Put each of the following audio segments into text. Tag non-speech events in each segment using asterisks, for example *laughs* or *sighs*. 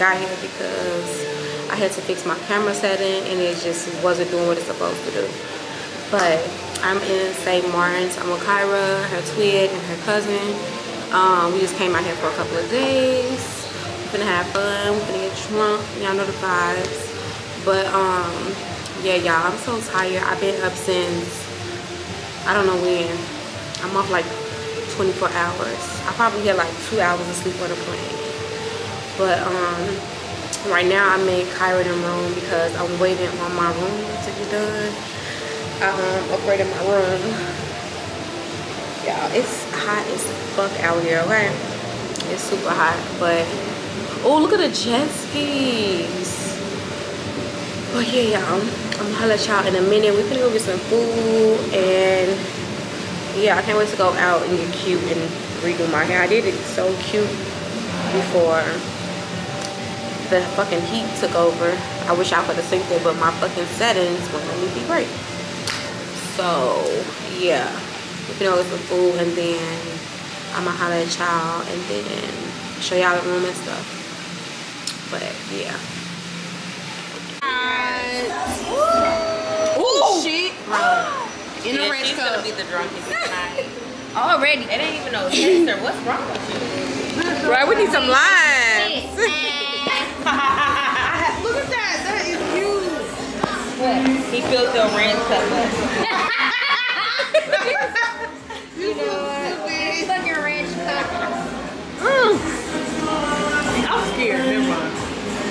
got here because i had to fix my camera setting and it just wasn't doing what it's supposed to do. But i'm in st maarten's. I'm with kyra her twin and her cousin. Um we just came out here for a couple of days. We're gonna have fun. We're gonna get drunk. Y'all know the vibes. But um yeah y'all i'm so tired. I've been up since i don't know when. I'm off like 24 hours. I probably had like two hours of sleep on the plane but um right now i'm in in room because i'm waiting on my room to be done. I um upgraded my room. Y'all it's hot as fuck out here okay? It's super hot but oh look at the jet skis. But yeah, y'all, I'm gonna holla at y'all in a minute. We're gonna go get some food and yeah, I can't wait to go out and get cute and redo my hair. I did it so cute before the fucking heat took over. I wish I could have synced it, but my fucking settings won't let me be great. So yeah, can go get some food and then I'm gonna holla at y'all and then show y'all the room and stuff. But yeah. Ooh, shit. In a red she's cup. gonna be the drunkest tonight. Already. It ain't even no chaser. What's wrong with you? Right, we need some limes. Look at that. That is huge. He filled the red cup up. You know what? It's fucking red cup. I'm scared. Never mind.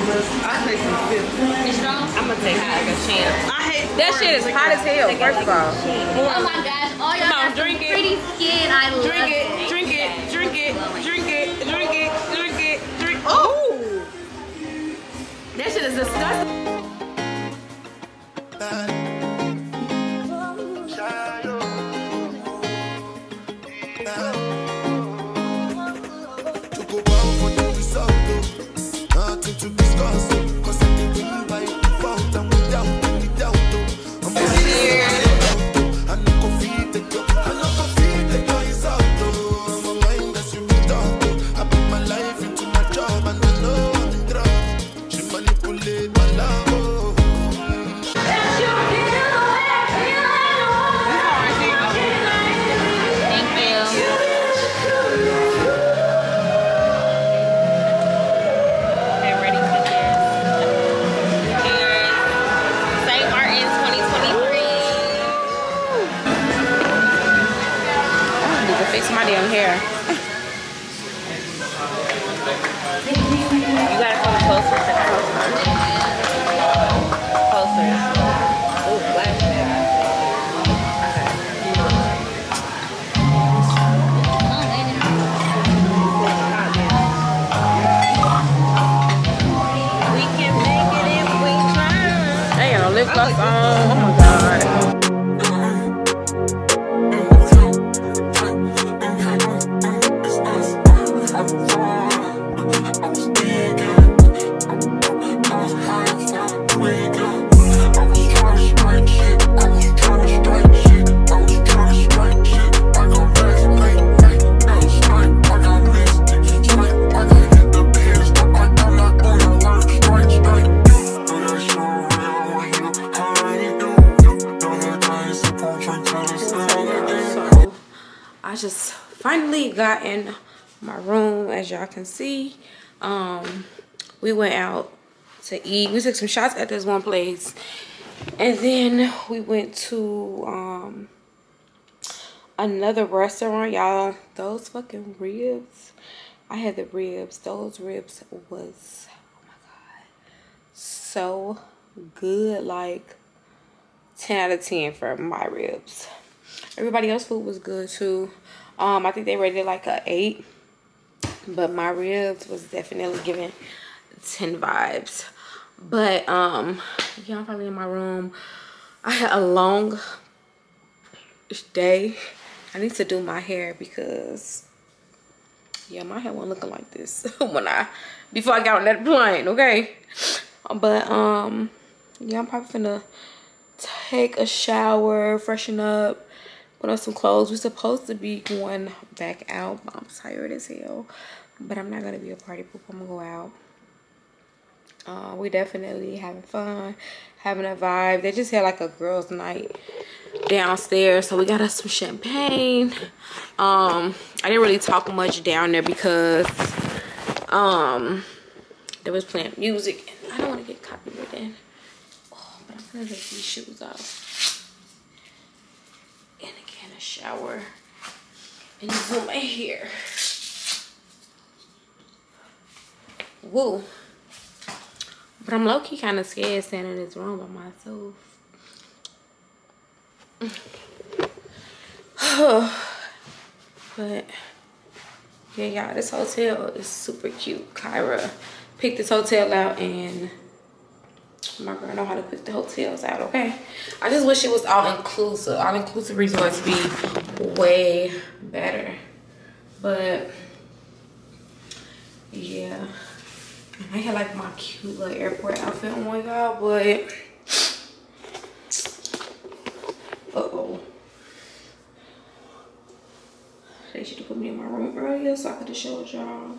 I take some sips. It's strong. I'm gonna take like a chance. I hate That shit is hot as hell, first of all. Oh my gosh. All y'all Come on, got some drink it. pretty skin. I love Drink it, it. drink it, drink that shit is disgusting. They ain't uh, can see. Um we went out to eat. We took some shots at this one place And then we went to um another restaurant, y'all. Those fucking ribs. I had the ribs. Those ribs was oh my god. So good. Like 10 out of 10 for my ribs. Everybody else food was good too. Um, I think they rated like a eight. But my ribs was definitely giving 10 vibes. But um, yeah, I'm probably in my room. I had a long day. I need to do my hair because yeah, my hair wasn't looking like this *laughs* when I before I got on that plane, okay? But um yeah, I'm probably gonna take a shower, freshen up, put on some clothes. We're supposed to be going back out, but I'm tired as hell. But I'm not gonna be a party poop. I'm gonna go out. Uh, we definitely having fun, having a vibe. They just had like a girls' night downstairs, so we got us some champagne. Um, I didn't really talk much down there because um they was playing music, I don't want to get copyrighted. Oh, but I'm gonna take these shoes off shower and do my hair. Woo. But I'm low-key kind of scared standing in this room by myself. *sighs* but yeah, y'all, this hotel is super cute. Kyra picked this hotel out and my girl know how to pick the hotels out, okay? I just wish it was all inclusive. All inclusive resorts be way better. But yeah. I had like my cute little airport outfit on y'all, but uh-oh. They should have put me in my room earlier so I could have showed y'all.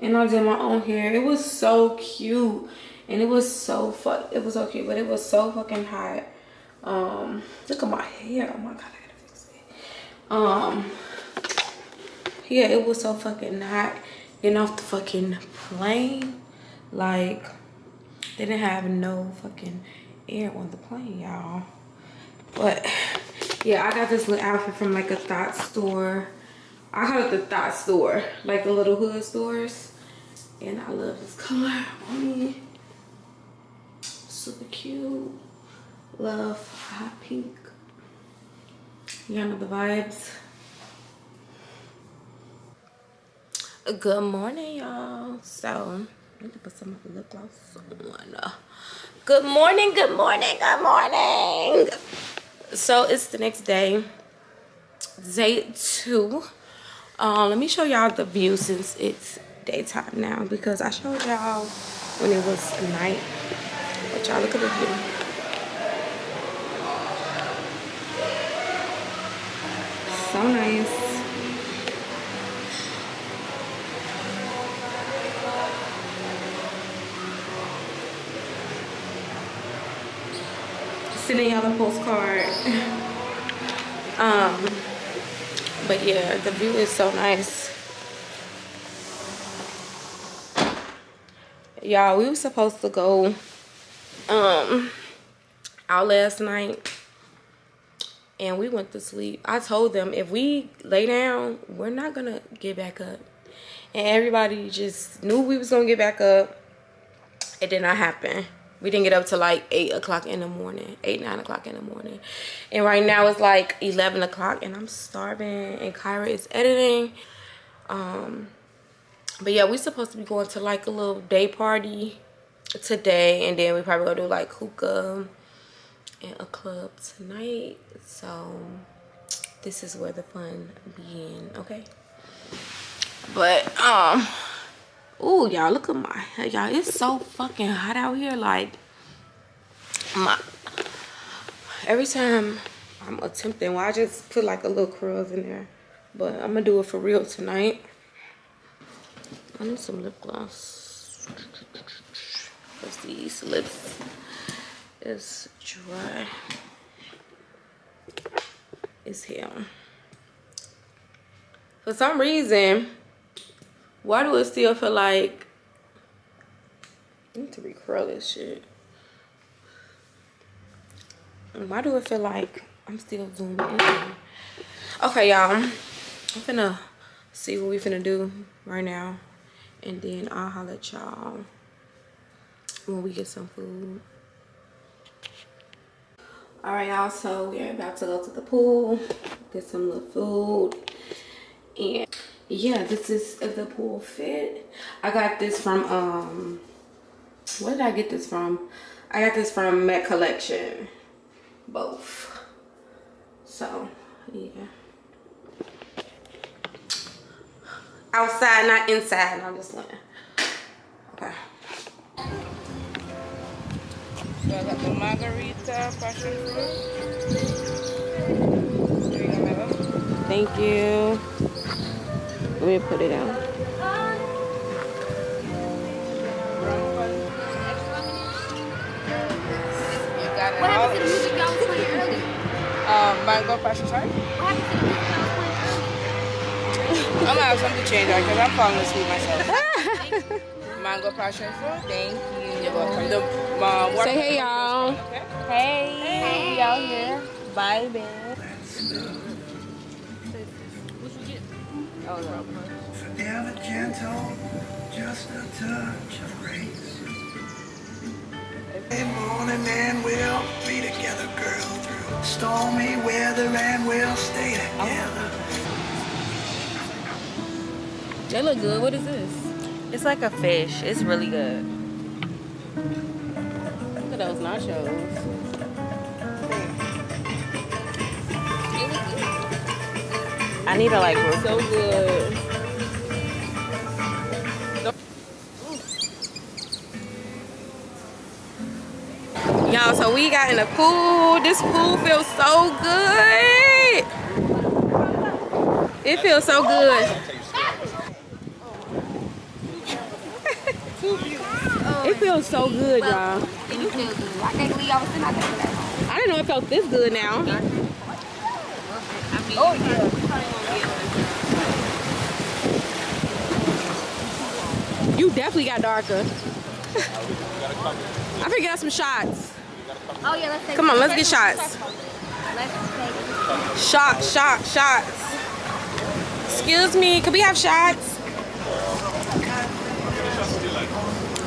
And I did my own hair. It was so cute. And it was so fuck it was so cute, but it was so fucking hot. Um look at my hair. Oh my god, I gotta fix it. Um yeah, it was so fucking hot getting off the fucking plane. Like they didn't have no fucking air on the plane, y'all. But yeah, I got this little outfit from like a thought store. I got it the thought store, like the little hood stores. And I love this color on me. Super cute. Love hot pink. Y'all know the vibes. Good morning, y'all. So, need to put some of the lip gloss on. Good morning, good morning, good morning. So, it's the next day, day two. Um, let me show y'all the view since it's daytime now because I showed y'all when it was night. But y'all look at the view. So nice. Sending y'all a postcard. *laughs* Um, but yeah, the view is so nice. Y'all, we were supposed to go um out last night and we went to sleep. I told them if we lay down, we're not gonna get back up. And everybody just knew we was gonna get back up. It did not happen. We didn't get up till like 8 o'clock in the morning. 8, 9 o'clock in the morning. And right now it's like 11 o'clock and I'm starving and Kyra is editing. Um, but yeah, we supposed to be going to like a little day party today. And then we probably gonna do like hookah and a club tonight. So this is where the fun begin, okay? But um Ooh, y'all, look at my. Y'all, it's so fucking hot out here. Like, my... Every time I'm attempting, well, I just put like a little curls in there. But I'm gonna do it for real tonight. I need some lip gloss. Because these lips is dry. It's here. For some reason, why do it still feel like I need to recurl this shit? Why do it feel like I'm still zooming in? Okay, y'all. I'm finna see what we finna do right now. And then I'll holler at y'all when we get some food. All right, y'all. So we're about to go to the pool, get some little food, and yeah, this is the pool fit. I got this from um, where did I get this from? I got this from Met Collection, both. So yeah, outside, not inside. I'm just saying. Okay. So I got the margarita passion fruit. There you go, my love. Thank you. Let me put it out. You got it What all. happened to the music y'all was playing earlier? Um, mango passion sorry. What happened to the music I'm gonna have something to change that because I'm falling asleep myself. *laughs* mango passion fruit. Thank you. You're welcome. The uh, water- Say hey, y'all. Okay. Hey, we out here. Bye, babe. Ever gentle, just a touch of grace. Every morning and we'll be together, girl, through stormy weather and we'll stay together. They look good. What is this? It's like a fish. It's really good. Look at those nachos. I need to like. So good. Y'all, so we got in the pool. This pool feels so good. It feels so good. it feels so good, y'all. It do feel good. I can't believe y'all was sitting out there for that long. I didn't know it felt this good now. Oh, yeah. You definitely got darker. *laughs* I think got some shots. Oh, yeah, let's take Come on, let's get shots. Let's. Shot, shot, shots. Excuse me, could we have shots?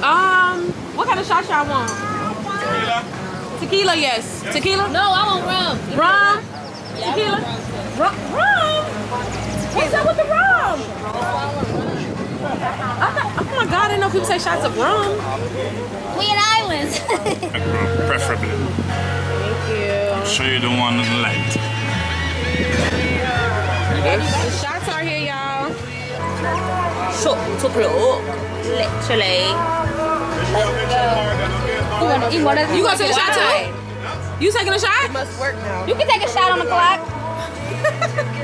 Um, what kind of shots y'all want? Tequila, Tequila, yes. Tequila? No, I want rum. Rum? Tequila? Rum? Rum? What's up with the rum? I thought, oh my god, I didn't know people say shots of rum. Queen Islands. *laughs* preferably. Thank you. I'm sure you don't want nothing light. The shots are here, y'all. Shot to blow. Literally. You want to, you want to, You gonna take a shot too? You taking a shot? Must work now. You can take a shot on the clock. *laughs*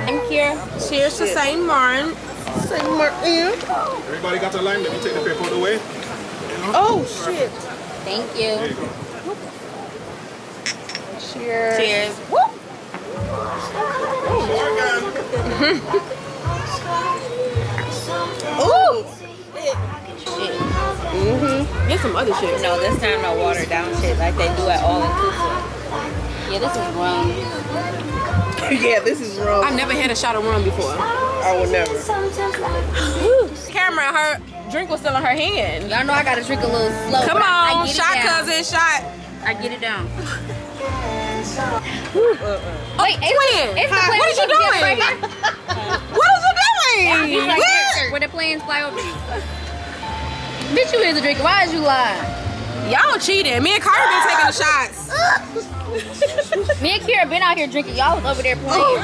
I'm here. Cheers to St. Maarten. Saint Maarten. Everybody got the lime? Let me take the paper away. Oh shit. Thank you. Cheers. Cheers. *laughs* Ooh. Mm-hmm. Get some other shit. No, this time no watered down shit like they do at all inclusive. Yeah, this is rum. *laughs* yeah, this is wrong. I've never had a shot of rum before. I will never. Camera, her drink was still in her hand. Y'all know I gotta drink a little slow. Come but I, I on, shot cousin, shot. I get it down. Oh, Wait, it's, twin. it's the Huh? plane What is you supposed to be up doing? right here? What is you doing? He's right Where? there, where the planes fly over you. Bitch, you is a drinker. Why is you lying? Y'all cheating. Me and Carter been taking the shots. *laughs* Me and Kira been out here drinking. Y'all was over there playing.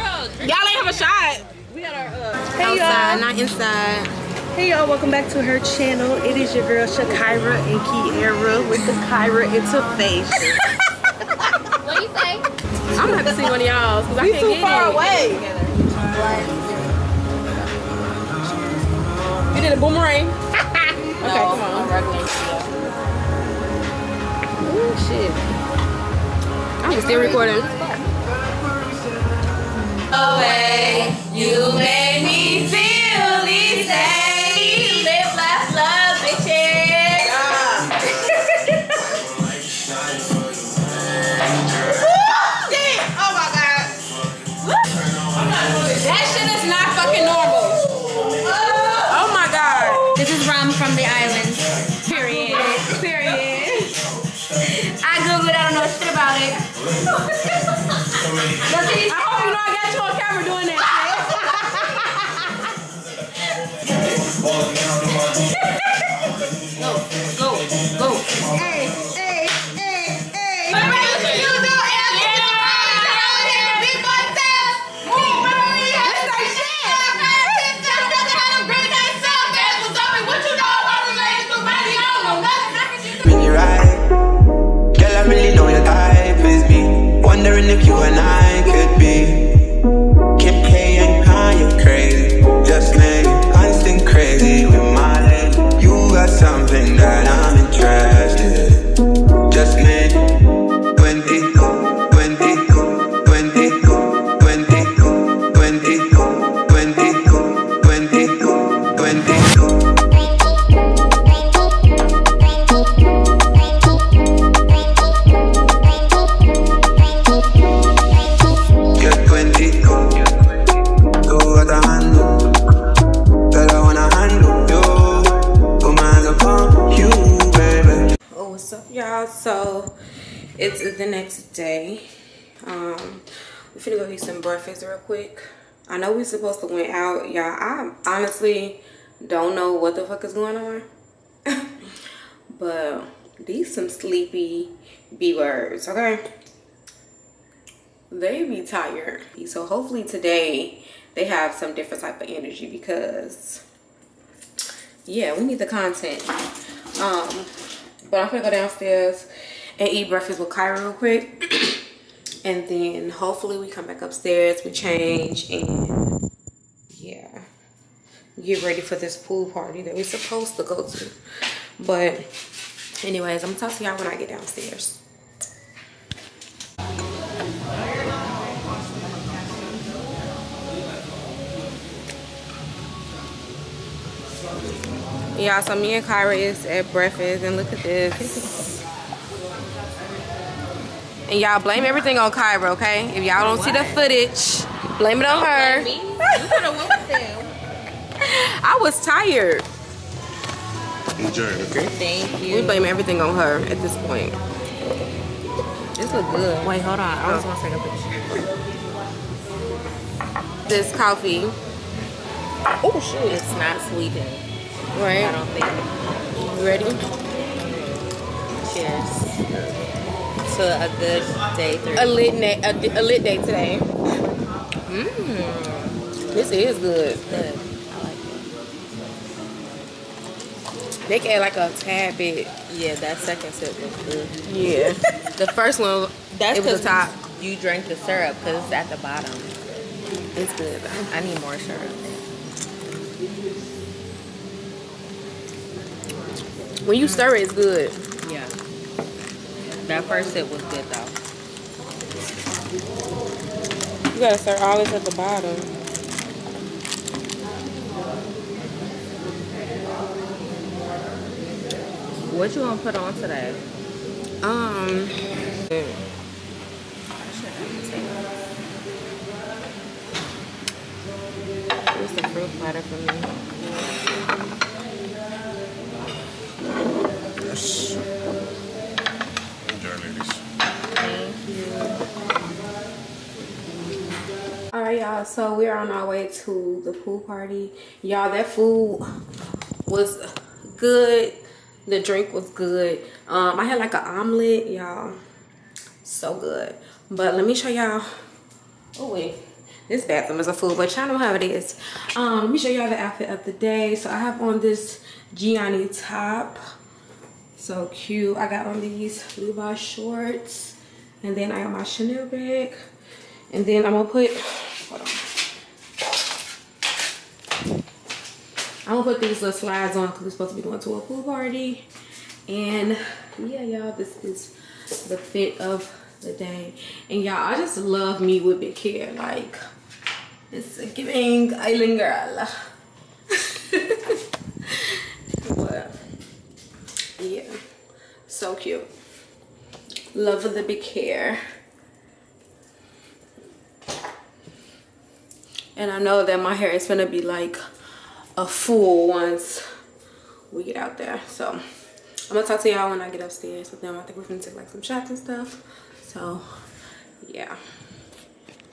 Y'all ain't have a shot. Uh, hey Outside, y'all. not inside. Hey y'all, welcome back to her channel. It is your girl Chakira and Kiera with the Kyra interface. *laughs* What do you say? *laughs* I'm gonna have to see one of y'all because I can't too get far it. away. You did a boomerang. Shit. I'm still recording. Away, you made me feel quick. I know we're supposed to went out, y'all. I honestly don't know what the fuck is going on, *laughs* but these some sleepy b words, okay? They be tired. So hopefully today they have some different type of energy because yeah, we need the content. Um, but I'm gonna go downstairs and eat breakfast with Kyra real quick. *clears throat* and then hopefully we come back upstairs, we change and yeah, get ready for this pool party that we're supposed to go to. But anyways, I'm gonna talk to y'all when I get downstairs. Yeah, so me and Kyra is at breakfast and look at this. And y'all blame everything on Kyra, okay? If y'all don't see the footage, blame it on her. *laughs* I was tired. Enjoy it, okay? Thank you. We blame everything on her at this point. This look good. Wait, hold on. I was oh. gonna take a picture. This coffee, Oh shoot. It's not sweetened. Right. I don't think. You ready? Cheers. To a good day. A lit, na- a, a lit day today. Mmm. This is good. Good. I like They can add like a tad bit. Yeah, that second sip was good. Yeah. *laughs* the first one, That's it was the top. you drank the syrup because it's at the bottom. It's good though. I need more syrup. When you stir it, it's good. That first sip was good though. You gotta stir all this at the bottom. What you gonna put on today? Um, it's the fruit platter for me. Yes. Enjoy, ladies. Thank you. All right, y'all. So we're on our way to the pool party. Y'all, that food was good. The drink was good. Um, I had like an omelet, y'all. So good. But let me show y'all. Oh wait, this bathroom is a fool, but y'all know how it is. Um, let me show y'all the outfit of the day. So I have on this Gianni top. So cute. I got on these Levi shorts. And then I got my Chanel bag. And then I'm gonna put, hold on. I'm gonna put these little slides on because we're supposed to be going to a pool party. And yeah, y'all, this is the fit of the day. And y'all, I just love me with big hair. Like, it's a giving island girl. *laughs* but yeah, so cute. Love the big hair. And I know that my hair is gonna be like a fool once we get out there. So I'm gonna talk to y'all when I get upstairs with them. I think we're gonna take like some shots and stuff. So, yeah.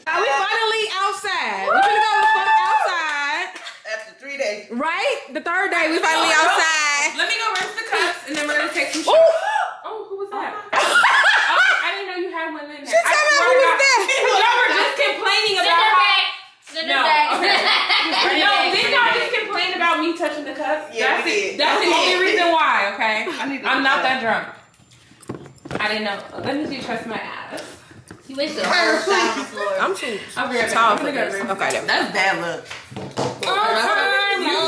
we finally outside. We finna go the fuck outside. After three days. Right? The third day we finally oh, outside. Let me go rinse the cups and then we're gonna take some Ooh. shots. Oh, who was that? oh, I didn't know you had one in there. She told me I who was that. Y'all were just complaining about how. No, *laughs* okay. no, didn't y'all just complain about me touching the cups? Yeah, that's we it. That's the only reason why. Okay, I need I'm not that that drunk. I didn't know. Let me see. Trust my ass. You wish the whole shot on the floor. I'm too I'll be right tall for this. Okay, then. That's bad luck. Oh,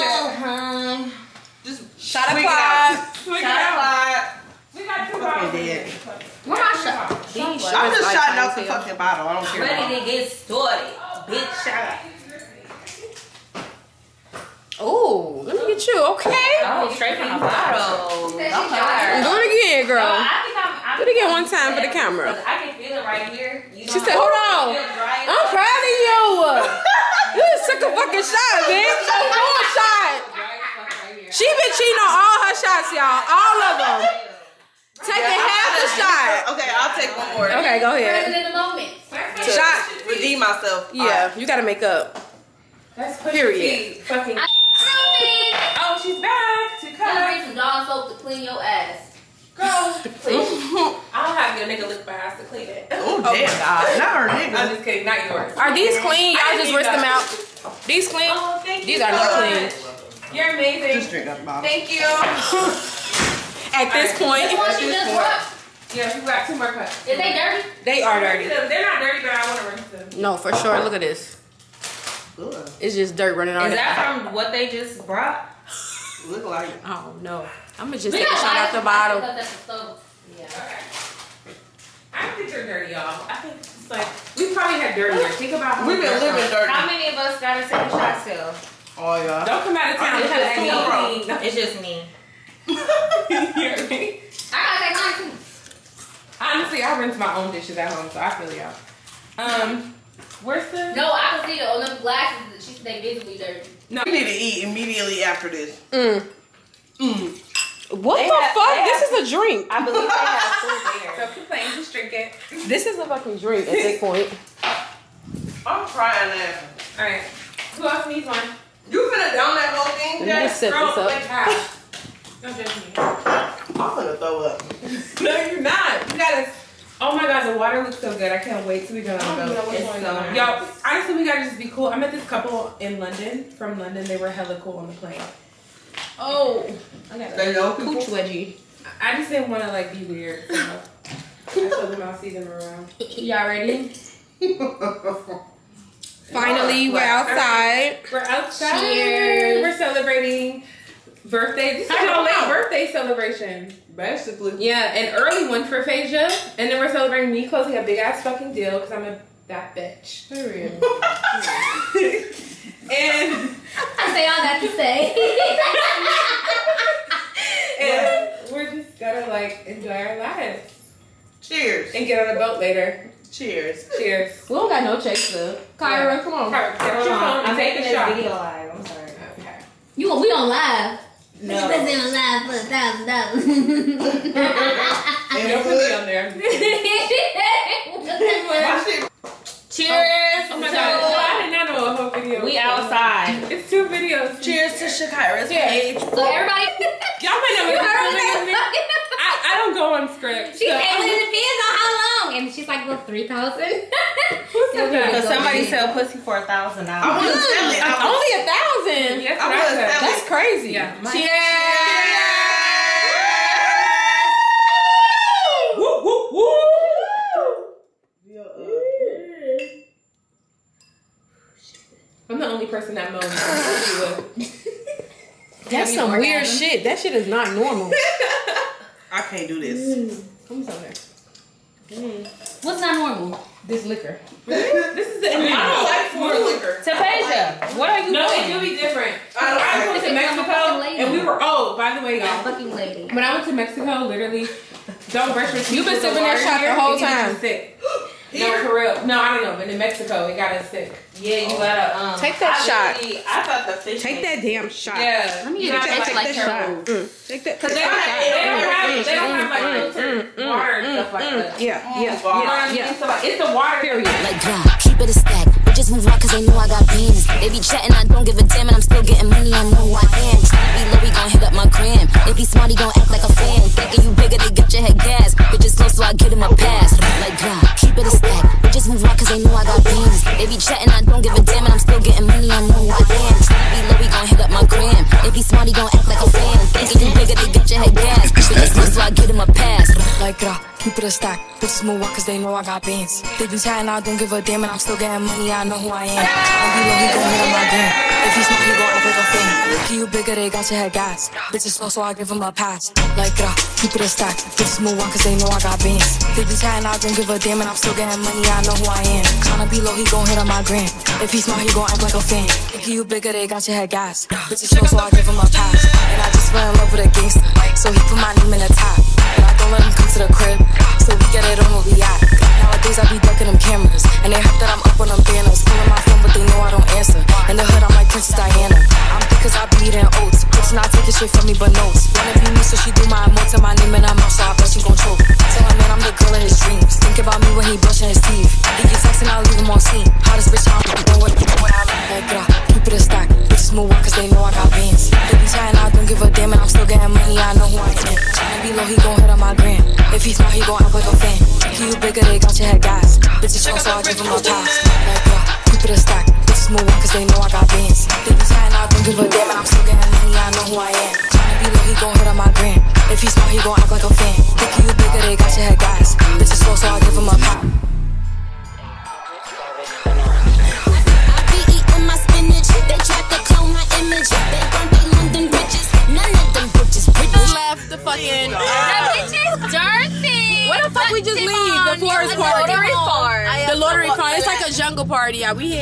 just Shot swig it out. Swig it Shot out. clock. We got two bottles. dead. Where my shot? I'm just shotting out the fucking bottle. I don't care. about Ready to get started. Big shot. Oh, let me get you. Okay. Oh, straight from the bottle. Do it again, girl. I think I'm. I'm Do it again one time for the camera. I can feel it right here. You She said, hold on. right. I'm proud of you. *laughs* You took a fucking shot, bitch. A full shot. She been cheating on all her shots, y'all. All of them. Taking half the shot. Okay, I'll take one more. Okay, go Present ahead. in the moment. To Shot. redeem myself. Yeah, you gotta make up. That's Period. Fucking. I *laughs* Oh, she's back to Gonna cut. bring some Dawn soap to clean your ass. Girl, *laughs* please. *laughs* I'll have your nigga lick my ass to clean it. Oh, oh damn, God. Not her I'm just kidding, not yours. Are these clean? Y'all just rinse them out. These clean? Oh, thank These you are not clean. You're amazing. Just drink out the bottle. Thank you. At this The point, one she just rubbed. Yeah, you got two more cups. Is they dirty? they are dirty. They're not dirty, but I want to rinse them. No, for sure. Look at this. Ugh. It's just dirt running on Is it. that from what they just brought? Look like it. Oh no. I'm gonna just We take a shot out the bottle. That's the stove. Yeah. I don't think they're dirty, y'all. I think it's like we probably had dirtier. Think about how We've been dirty- living dirty. How many of us gotta take a shot still? Oh, yeah. Don't come out of town It's because just me. clean. It's just me. *laughs* you hear me? I gotta take mine too. Honestly, I rinse my own dishes at home, so I feel y'all. Um, where's the? No, I can see the on them glasses. She said they visibly dirty. No. We need to eat immediately after this. Mm. Mm. What They the have- fuck? they This is a drink. I believe they have *laughs* food there. So complain, just drink it. This is a fucking drink at this point. *laughs* I'm crying laughing. All right. Who else needs one? You finna down that whole thing, Let me set this up. Like how? Don't judge me. I'm gonna throw up. *laughs* No, you're not. You gotta. Oh my god, the water looks so good. I can't wait till we go oh, on the know It's so. Y'all, honestly, we gotta just be cool. I met this couple in London, from London. They were hella cool on the plane. Oh, I got They know people. Pooch wedgie. I just didn't want to like be weird. So *laughs* I told them I'll see them around. Y'all ready? *laughs* Finally, we're outside. We're outside. Cheers. We're celebrating birthday. This is How our late know? birthday celebration. Basically. Yeah, an early one for Phasia, and then we're celebrating me closing a big ass fucking deal because I'm a that bitch. Period. *laughs* and I say all that to say. *laughs* and we're just gonna like enjoy our lives Cheers. and get on a boat later. Cheers. Cheers. We don't got no checks though. Kyra, come on. Alright, get your phone and take a shot. live. I'm sorry. Okay. You we on live. No. We been on live for a thousand dollars. And Don't it put me was- on there. *laughs* My shit. Cheers. Oh my god, no, I did not know a whole video. We outside. It's two videos. Cheers to Chakira's Cheers. page. So everybody, *laughs* Y'all might know you what heard this is. I, I don't go on script. She so- said it depends on how long, and she's like, well, three thousand. *laughs* Who said that? Somebody sell pussy for a thousand I dollars. want to sell it. Only a thousand. Yes, I what I was said. telling- That's crazy. Yeah. my- Woo, woo, woo. I'm the only person that moans. *laughs* That's some weird shit. That shit is not normal. *laughs* I can't do this. Come on here. What's not normal? This liquor. this is the I don't like foreign liquor. Tapasia, what are you No, it doing? do be different. I don't I like went to I'm a Mexico and we were. Oh, by the way, y'all. Fucking lady. When I went to Mexico, literally, don't brush your teeth. You've been with sipping that water shot the whole it gets you time. Sick. *gasps* No, for real. No, I don't know, but in Mexico, it got us sick. Yeah, you gotta um. Take that I shot. literally- I thought the fish. Take that damn shot. Yeah. Let me You get gotta a take like that shot. Mm. Take that. Cause they don't, have, they don't have, they don't have like mm, filtered mm, mm, water and stuff like that. Yeah, yeah, You know what I yeah, yeah. It's the water. Period. Like God, keep it a stack. Bitches move out cause they know I got beans. They be chatting, I don't give a damn, and I'm still getting money, I know who I am. Tryna be low, he gon' hit up my gram. If he smart, he gon' act like a fan. Thinking you bigger, they get your head gas. Bitches slow, so I get him a pass. Like God, keep it a stack. Bitches move out cause they know I got beans. They be chatting, I don't give a damn, and I'm still getting money, I know who I am. Tryna be low, he gon' hit up my gram. If he smart, he gon' act like a fan. Thinking you bigger, they get your head gas. Bitches slow, so I get him a pass. Like grah, keep it a stack. Bitches move out cause they know I got bands. They be chatting, I don't give a damn, and I'm still getting money, I know who I am. Tryna be low, he gon' hit on my gram. If he's smart, he gon' act like a fan. Think you bigger, they got your head gas. Bitches slow, so I give him a pass. Like keep it a stack. Bitches move out cause they know I got bands. They be chatting, I don't give a damn, and I'm still getting money, I know who I am. Tryna be low, he gon' hit on my gram. If he's smart, he gon' act like a fan. Think you bigger, they got your head gas. Bitches slow, so I give him a pass. And I just fell in love with a gangster, so he put my name in the top. And let him come to the crib, so we get it on where we at. Nowadays I be ducking them cameras, and they hope that I'm up on them banners. Calling my phone, but they know I don't answer. In the hood, I'm like Princess Diana. I'm thick cause I be eating oats. Bitch not taking shit from me, but notes. Wanna be me, so she do my emotes and my name in her mouth, so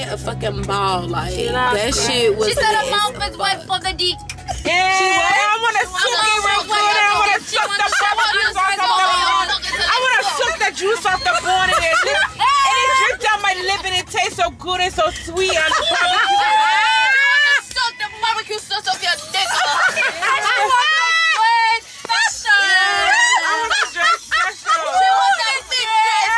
had a fucking ball. Like that shit was. She said a lit. mouth is wet for the dick. Yeah. She? I wanna suck it real good. I wanna suck the bubble juice off the bone. I wanna suck the juice off the bone and it, lip, and it drip down my lip and it tastes so good and so sweet on *laughs* the barbecue. Suck the barbecue sauce off your dick. *laughs* I want to drink special. She want that big dress.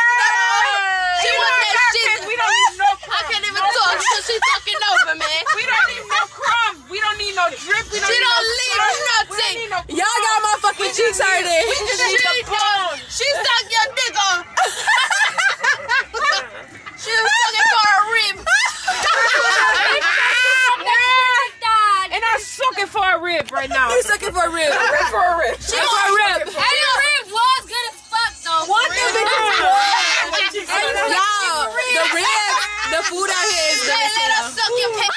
She You want know, that God, shit. kids, We don't need no I crumbs. can't even No talk crumbs. because she's talking over me. We don't need no crumbs. We don't need no drip. We don't She need don't no leave sauce. nothing. We don't need no Y'all got fucking cheeks hurting. We just need the bone. She suck your dick off. she was sucking for a rib. And I'm sucking for a rib right now. You sucking for a rib. for a rib. She That's for a rib. And your rib was good as fuck though. One thing we do. And Y'all, the ribs, the food out here is good Let as her hell. suck your pig.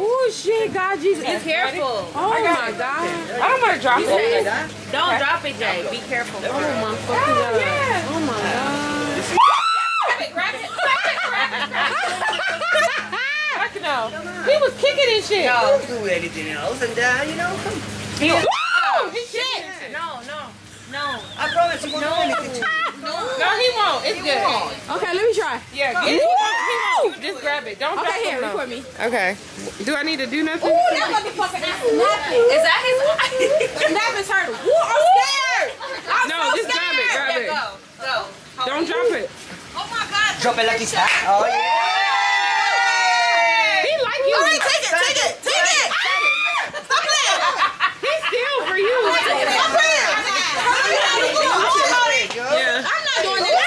Oh shit, God, Jesus. Be careful. Oh my God. I don't want to drop it. Don't drop it, Jay. Be careful. Oh my fucking God. Oh my God. I can know. He was kicking and shit. Don't do anything else, and uh, you know, come. He was, oh, he shit. No, no, no. I promise you won't do anything to me. No, he won't. It's good. Okay, let me try. Yeah, get it. He won't. He won't. Just grab it. Don't drop Okay, here, it. record me. Okay. Do I need to do nothing? Ooh, That motherfucker is snapping. Is that his Snap *laughs* is hurting. Woo, I'm scared. I'm No, so just grab it. scared. Grab it. Go, go. Don't drop it. Oh my god. Drop it like it's hot. Oh yeah. He like you. All right, take it, take it, take it. Ah! Stop playing. He's still for you. Stop playing. There you go. Yeah. I'm not doing this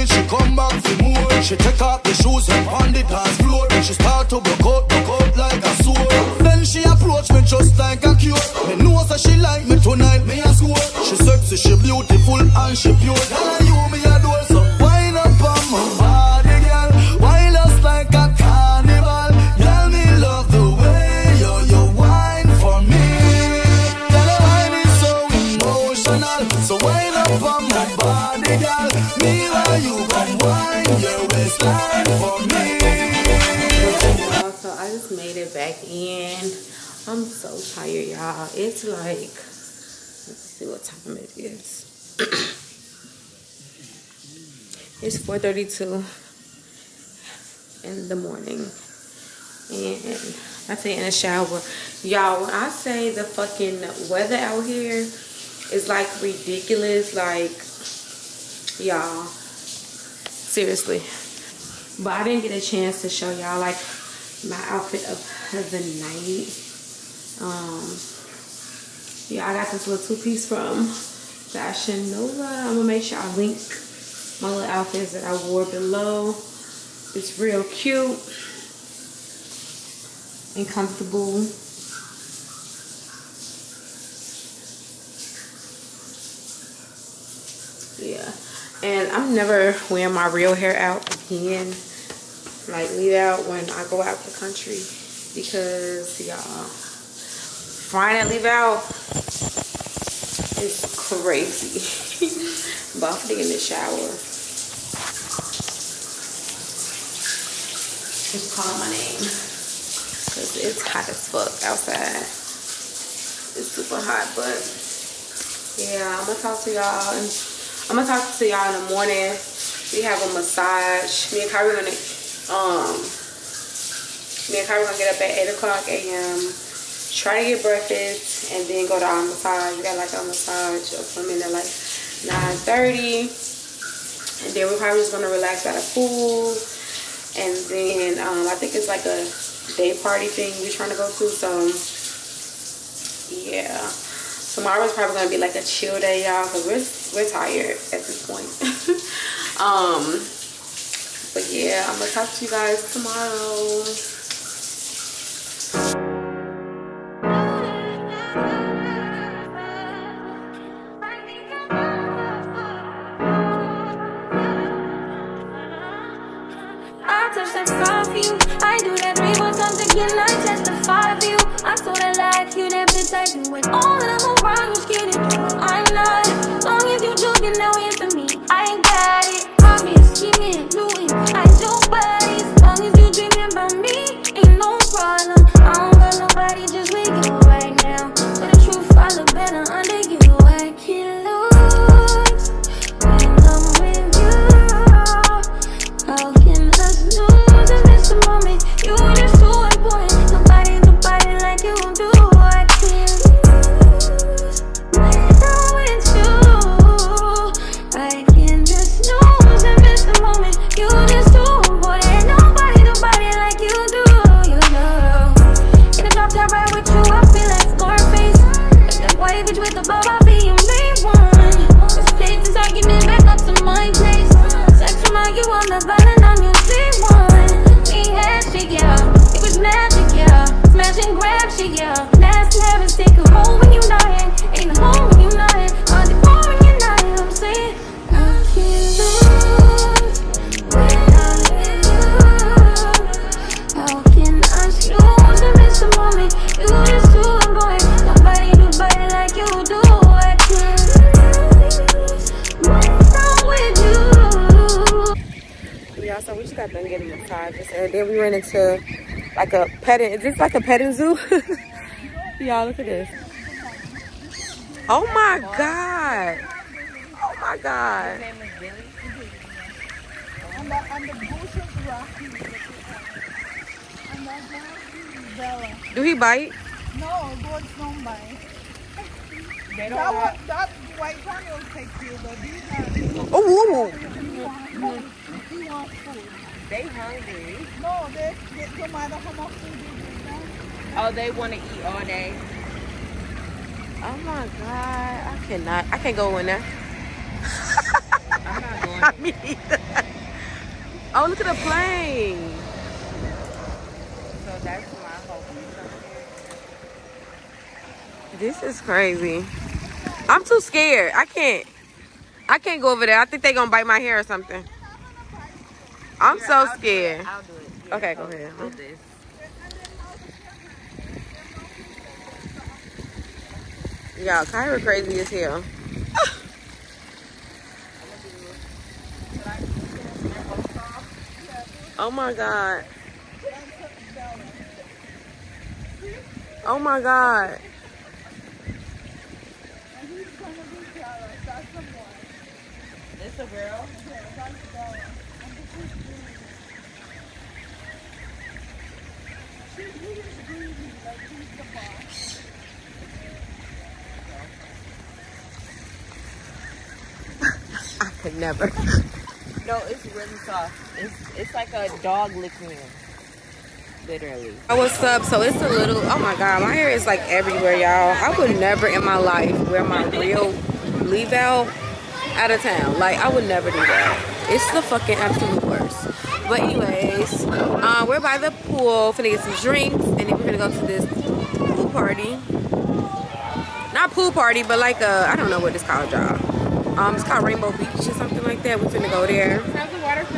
After she come back for more. She take off the shoes and on the dance floor. She start to broke out, broke out like a sword. Then she approach me just like a cure. Me know that she like me tonight, me a score. She sexy, she beautiful and she pure. Tell you me adore, so like, let's see what time it is. *clears throat* it's 4:32 in the morning, and I take in a shower. Y'all, when I say the fucking weather out here is like ridiculous, like y'all, seriously. But I didn't get a chance to show y'all like my outfit of the night. Um, yeah, I got this little two piece from Fashion Nova. I'm gonna make sure I link my little outfits that I wore below. It's real cute and comfortable. Yeah, and I'm never wearing my real hair out again. Like leave out when I go out the country because y'all leave out is crazy. *laughs* but I'm in the shower. Just calling my name because it's hot as fuck outside. It's super hot, but yeah, I'm gonna talk to y'all. I'm gonna talk to y'all in the morning. We have a massage. Me and Kyrie gonna um me and Kyrie gonna get up at 8 o'clock a.m. Try to get breakfast and then go to our massage. We got like a massage appointment at like 9:30. And then we're probably just gonna relax by the pool. And then um, I think it's like a day party thing we're trying to go to. So yeah. Tomorrow's probably gonna be like a chill day, y'all, because we're we're tired at this point. *laughs* um but yeah, I'm gonna talk to you guys tomorrow. And then we ran into like a petting. Is this like a petting zoo? *laughs* Y'all, look at this. Oh my god! Oh my god! And the, and the bush is rocky. And the grass is Bella. Do he bite? No, goats don't bite. They don't that, one, that white one will take you, but these are... Oh, He want, he wants food. They hungry. No, they, they, no matter how much food you give. Oh, they want to eat all day. Oh my god! I cannot. I can't go in there. I'm not going. *laughs* Not me either. Oh, look at the plane. So that's my hope. This is crazy. I'm too scared. I can't. I can't go over there. I think they gonna bite my hair or something. I'm so scared. I'll do it. Yeah, Okay, go I'll ahead. do. Y'all, Kyra crazy as hell. Oh my god. Oh my god. This a girl? *laughs* I could never. No, it's really soft. It's it's like a dog licking. Literally. What's up? So it's a little, oh my God, my hair is like everywhere, y'all. I would never in my life wear my real leave out out of town. Like, I would never do that. It's the fucking absolute worst. But anyways, uh, we're by the pool, finna get some drinks, and then we're gonna go to this pool party. Not pool party, but like a, I don't know what it's called, y'all. Um, it's called Rainbow Beach or something like that. We're finna go there.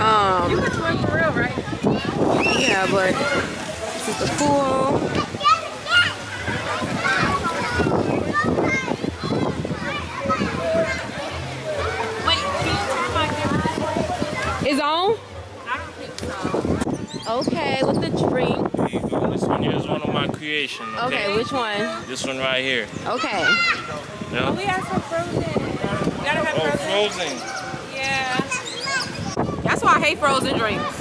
Um, You can swim for real, right? yeah, but this is the pool. Is on? Okay, with the drink. This one here is one of my creation. Okay, Okay, which one? This one right here. Okay. Yeah. Oh, we have some frozen. You gotta have Oh, frozen. frozen. Yeah. That's why I hate frozen drinks.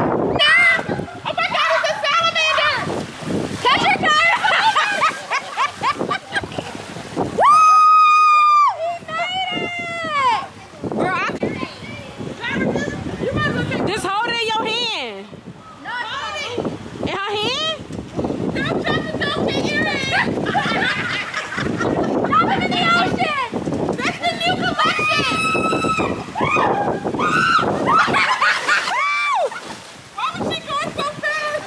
Oh my god, it's a salamander! Catch her, Girl, I... Just hold it in your hand. In her hand? Drop him in the ocean! That's the new collection! Why was she going so fast?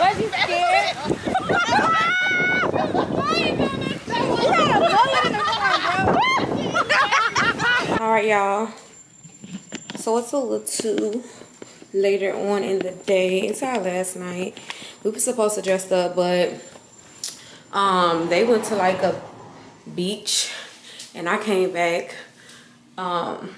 Was you scared? All right, y'all. It's a later on in the day. It's our last night. We were supposed to dress up, but um, they went to like a beach, and I came back um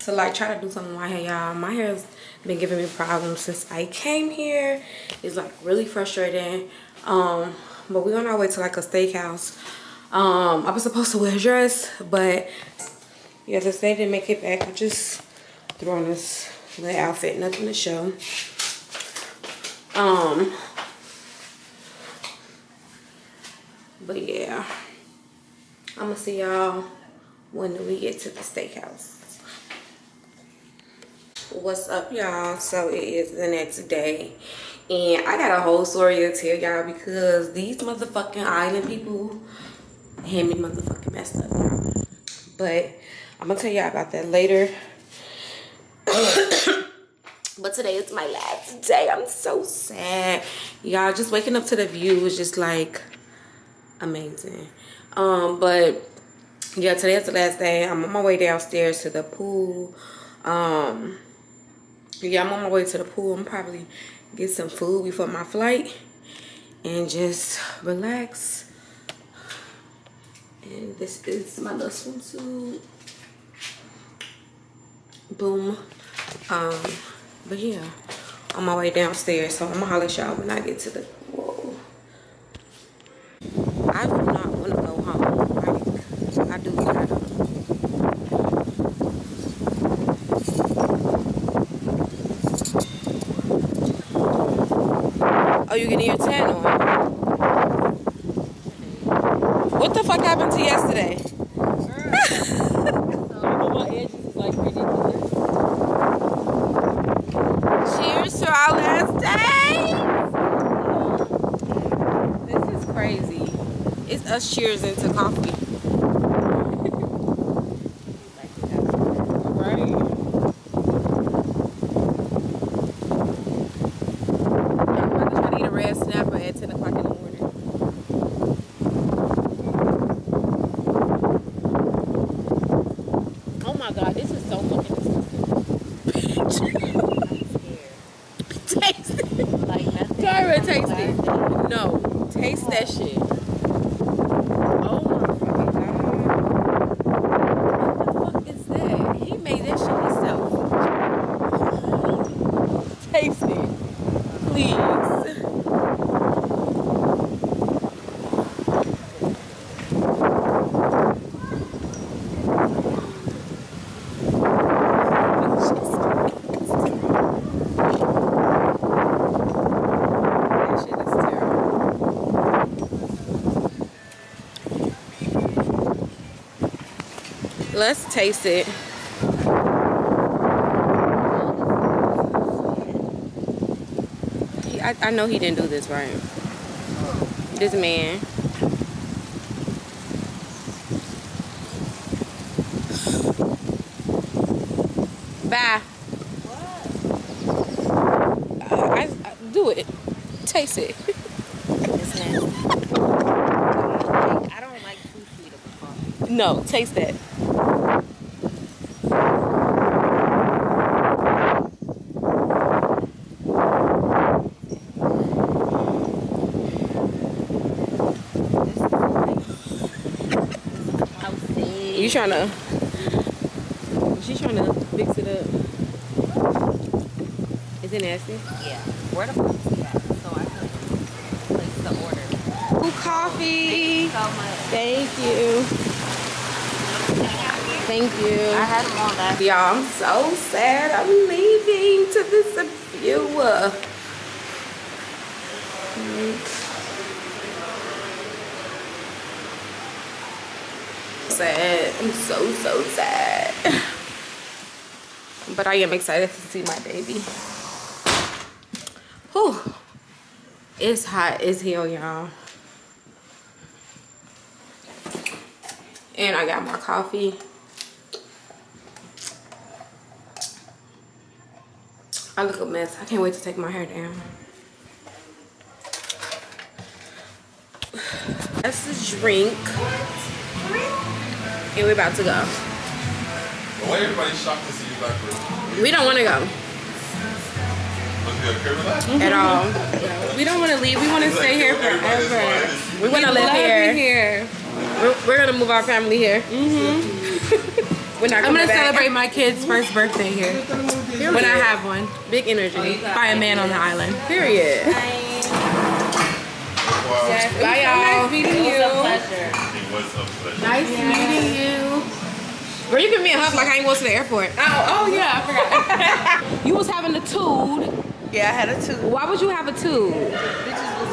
to like try to do something with my hair, y'all. My hair's been giving me problems since I came here. It's like really frustrating. Um, but we're on our way to like a steakhouse. Um, I was supposed to wear a dress, but yeah, just they didn't make it back. I just threw on this little outfit, nothing to show. Um, but yeah, I'm gonna see y'all when we get to the steakhouse. What's up, y'all? So it is the next day, and I got a whole story to tell y'all because these motherfucking island people had me motherfucking messed up. But I'm gonna tell y'all about that later. *coughs* But today is my last day. I'm so sad. Y'all just waking up to the view was just like amazing. Um, but yeah, today is the last day. I'm on my way downstairs to the pool. Um, yeah, I'm on my way to the pool. I'm probably get some food before my flight and just relax. And this is my little swimsuit. Boom. Um, but yeah, on my way downstairs. So I'm gonna holler y'all when I get to the whoa. I do not want to go home. Like I do, but I don't. Oh, you getting your tan on? What the fuck happened to yesterday? Cheers to our last day. This is crazy. It's us cheers into coffee. right. I'm about to try to eat a red snapper at 10 o'clock in the morning. Oh my god, this is so fucking disgusting. taste it. Like nothing. Tyra, taste it. No, taste that shit. Oh my fucking god. What the fuck is that? He made that shit himself. Taste it. Please. That shit is terrible. Let's taste it. He, I, I know he didn't do this right. This man. Bye. I, I, do it. Taste it. *laughs* *laughs* I don't like too sweet of a coffee. No, taste that. You trying to? She trying to mix it up. Is it nasty? Yeah. Where the fuck is he at? So I can place the order. Ooh, coffee. Thank you so much. Thank you. Thank you. I had them on that. Y'all, I'm so sad. I'm leaving to this view. Sad. I'm so, so sad. But I am excited to see my baby. Whew. It's hot as hell, y'all. And I got more coffee. I look a mess. I can't wait to take my hair down. *sighs* That's the drink. And we're about to go. Why everybody shocked to see you back for We don't want to go Must be a crib with that? at all. We don't want to leave. We want to stay here forever. We want to live here. here. We're, we're gonna move our family here. Mm-hmm. *laughs* we're not. I'm gonna back. celebrate my kid's first birthday here. Period. When I have one. Big energy. By a man on the island. Period. Wow. Yes, bye y'all. Nice meeting you. Pleasure. It was a pleasure. Nice meeting you. Girl, you give me a hug like I ain't going to the airport. Oh, oh yeah, I forgot. *laughs* You was having a tube. Yeah, I had a two. Why would you have a tube?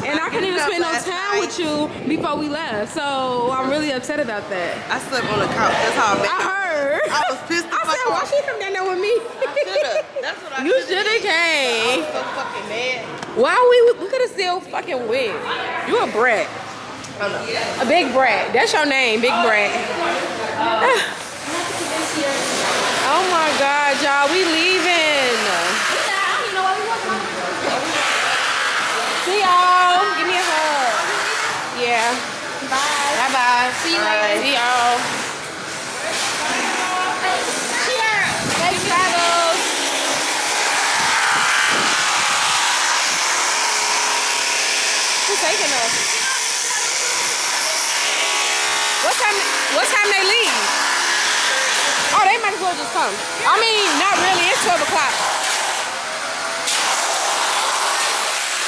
And I couldn't even spend no last time with you before we left. So I'm really upset about that. I slept on the couch. That's how I met. I heard. I was pissed the I fuck said, why off. she come down there with me? I should've. That's what I You should've should have. I came. was so fucking mad. Why we we could have still fucking went. You a brat. A big brat. That's your name, big brat. *sighs* oh my god, y'all, we leaving. See y'all. Give me a hug. Yeah. Bye. Bye bye. See you later. See y'all. Safe travels. Who's taking us? What time? What time they leave? Oh, they might as well just come. I mean, not really. It's twelve o'clock.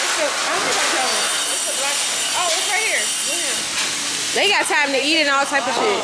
It's the, I don't think I tell them. It's the black. Oh, it's right here. Yeah. They got time to eat and all type of shit.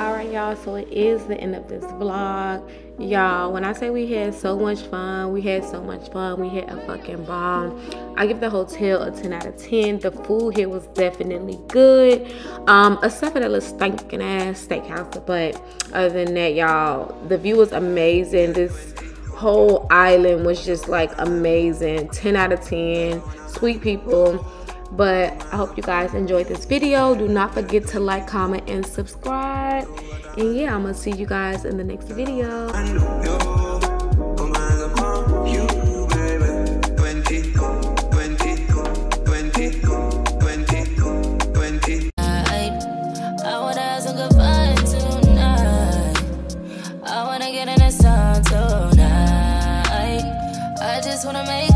All right, y'all. So it is the end of this vlog, y'all. When I say we had so much fun, we had so much fun. We had a fucking bomb. I give the hotel a 10 out of 10. The food here was definitely good, um, except for that little stinking ass steakhouse. But other than that, y'all, the view was amazing. This whole island was just like amazing. 10 out of 10. Sweet people but i hope you guys enjoyed this video do not forget to like comment and subscribe and yeah i'm gonna see you guys in the next video I wanna have some good fun tonight. I wanna get in the sun tonight. I just wanna make